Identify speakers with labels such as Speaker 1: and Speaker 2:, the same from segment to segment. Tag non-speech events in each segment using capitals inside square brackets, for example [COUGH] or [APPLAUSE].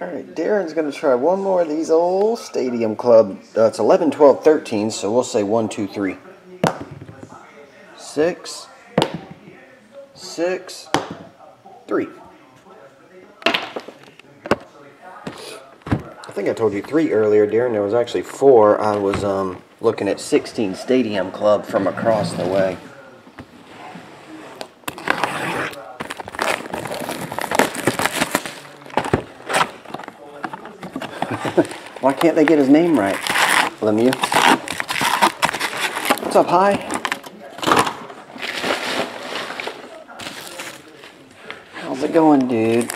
Speaker 1: Alright, Darrin's going to try one more of these old Stadium Club. Uh, it's 11, 12, 13, so we'll say 1, 2, 3. 6, 6, 3. I think I told you 3 earlier, Darren. There was actually 4. I was um, looking at 16 Stadium Club from across the way. [LAUGHS] Why can't they get his name right? Lemieux. What's up, Hi? How's it going, dude?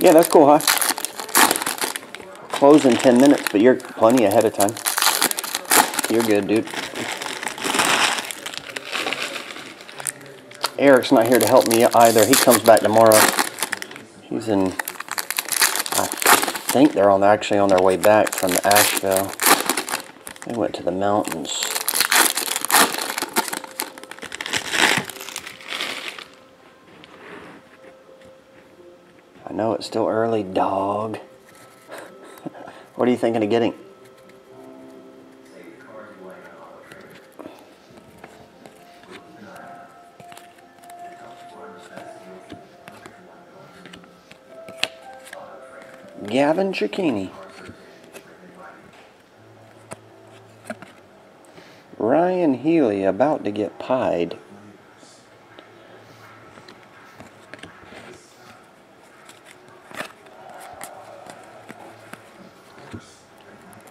Speaker 1: Yeah, that's cool, huh? Close in 10 minutes, but you're plenty ahead of time. You're good, dude. Eric's not here to help me either. He comes back tomorrow. He's in, I think they're on actually on their way back from Asheville. They went to the mountains. Know it's still early, dog. [LAUGHS] what are you thinking of getting? Gavin Cecchini. Ryan Healy about to get pied.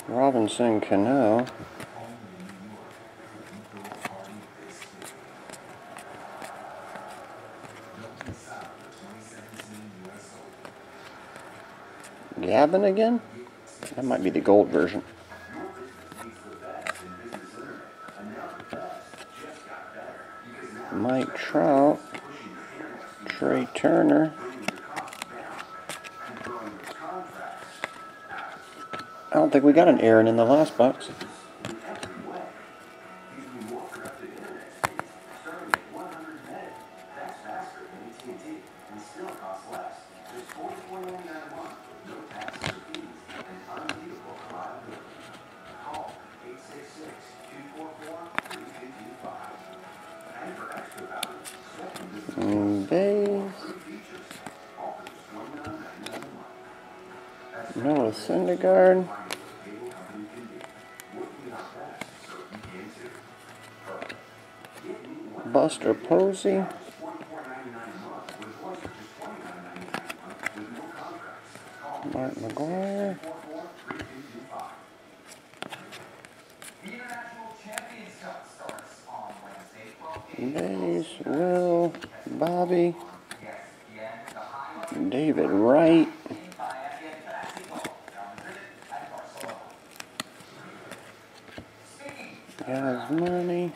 Speaker 1: Robinson Cano. Gavin again? That might be the gold version. Mike Trout. Trea Turner. I don't think we got an Aaron in the last box. Mm. Noah Syndergaard. Buster Posey. Mark McGwire. Base, Will, Bobby, David Wright. Has money.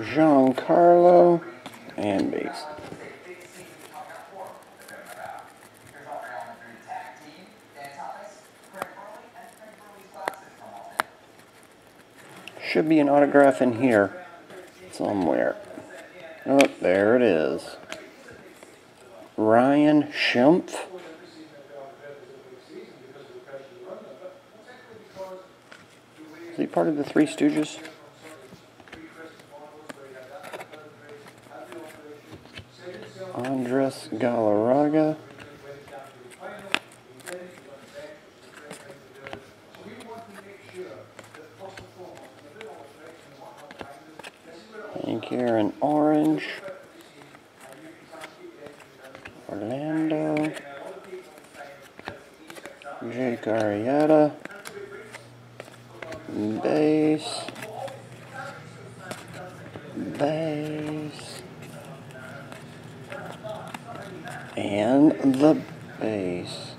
Speaker 1: Giancarlo and base. Should be an autograph in here somewhere. Oh, there it is. Ryan Schimpf. Is he part of the Three Stooges? Andres Galarraga. Hank Aaron Orange. Orlando. Jake Arrieta. Base. base. And the base.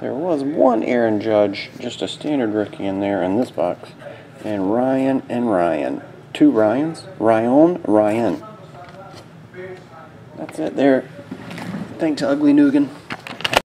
Speaker 1: There was one Aaron Judge, just a standard rookie in there in this box. And Ryan and Ryan. Two Ryans? Ryan, Ryan. That's it there. Thanks, to Ugly Nugan.